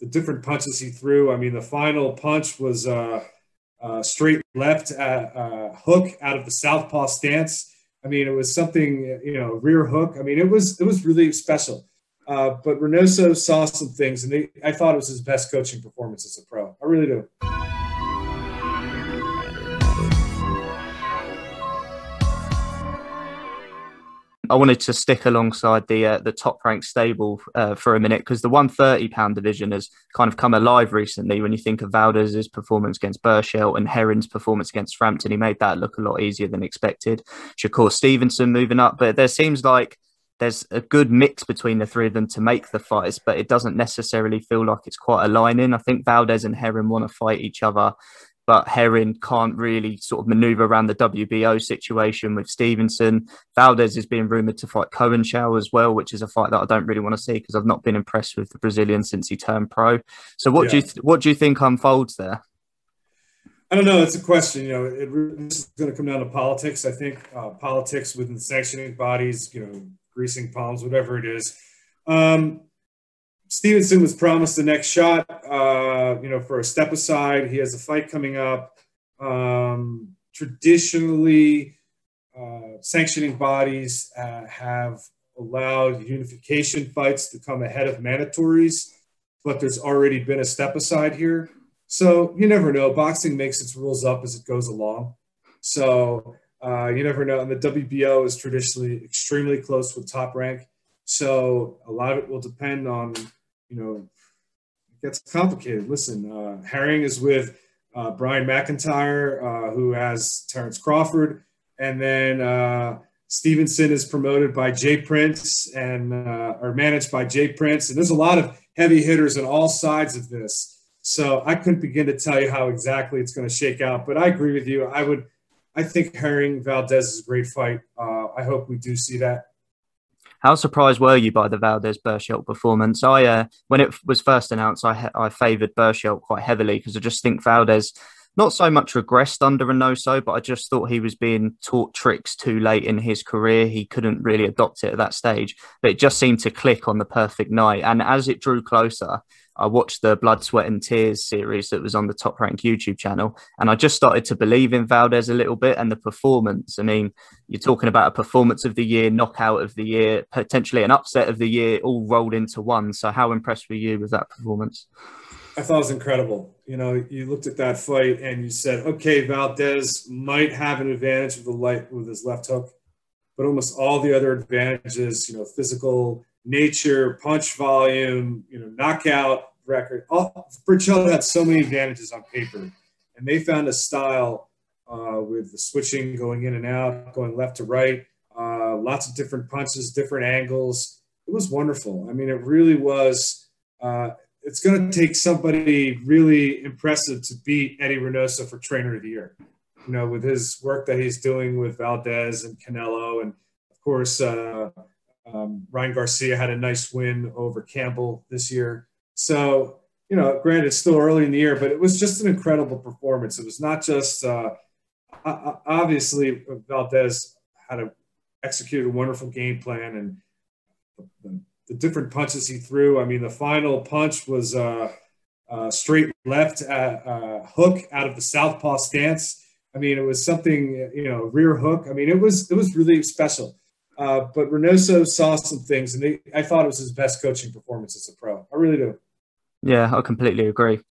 the different punches he threw. I mean, the final punch was uh, uh, straight left uh, hook out of the southpaw stance. I mean, it was something you know rear hook. I mean, it was it was really special. Uh, but Reynoso saw some things, and they, I thought it was his best coaching performance as a pro. I really do. I wanted to stick alongside the uh, the top ranked stable uh, for a minute because the 130 pound division has kind of come alive recently. When you think of Valdez's performance against Berchelt and Herring's performance against Frampton, he made that look a lot easier than expected. Shakur Stevenson moving up, but there seems like there's a good mix between the three of them to make the fights, but it doesn't necessarily feel like it's quite aligning. I think Valdez and Herring want to fight each other but Herring can't really sort of maneuver around the WBO situation with Stevenson. Valdez is being rumoured to fight Conceição as well, which is a fight that I don't really want to see because I've not been impressed with the Brazilian since he turned pro. So what yeah. do you th- what do you think unfolds there? I don't know. It's a question. You know, it, this is going to come down to politics. I think uh, politics within sanctioning bodies, you know, greasing palms, whatever it is. Um, Stevenson was promised the next shot, uh, you know, for a step aside. He has a fight coming up. Um, traditionally, uh, sanctioning bodies uh, have allowed unification fights to come ahead of mandatories, but there's already been a step aside here. So you never know. Boxing makes its rules up as it goes along. So uh, you never know. And the WBO is traditionally extremely close with top rank. So a lot of it will depend on you know, it gets complicated. Listen, uh, Herring is with uh, Brian McIntyre, uh, who has Terence Crawford, and then uh, Stevenson is promoted by J Prince and uh, or managed by J Prince. And there's a lot of heavy hitters on all sides of this. So I couldn't begin to tell you how exactly it's going to shake out. But I agree with you. I would, I think Herring Valdez is a great fight. Uh, I hope we do see that. How surprised were you by the Valdez Berchelt performance? I, uh, when it was first announced, I I favoured Berchelt quite heavily because I just think Valdez not so much regressed under Reynoso, but I just thought he was being taught tricks too late in his career. He couldn't really adopt it at that stage, but it just seemed to click on the perfect night. And as it drew closer, I watched the Blood, Sweat, and Tears series that was on the Top Rank YouTube channel, and I just started to believe in Valdez a little bit and the performance. I mean, you're talking about a performance of the year, knockout of the year, potentially an upset of the year, all rolled into one. So, how impressed were you with that performance? I thought it was incredible. You know, you looked at that fight and you said, okay, Valdez might have an advantage with the light with his left hook, but almost all the other advantages, you know, physical nature, punch volume, you know, knockout record. All, Berchelt had so many advantages on paper, and they found a style uh, with the switching, going in and out, going left to right, uh, lots of different punches, different angles. It was wonderful. I mean, it really was. Uh, it's going to take somebody really impressive to beat Eddy Reynoso for Trainer of the Year. You know, with his work that he's doing with Valdez and Canelo, and of course, uh, um, Ryan Garcia had a nice win over Campbell this year. So, you know, granted, it's still early in the year, but it was just an incredible performance. It was not just, uh, obviously, Valdez had a, executed a wonderful game plan and the, the, different punches he threw. I mean, the final punch was uh, uh, straight left uh, hook out of the southpaw stance. I mean, it was something, you know, rear hook. I mean, it was it was really special. Uh, but Reynoso saw some things, and they, I thought it was his best coaching performance as a pro. I really do. Yeah, I completely agree.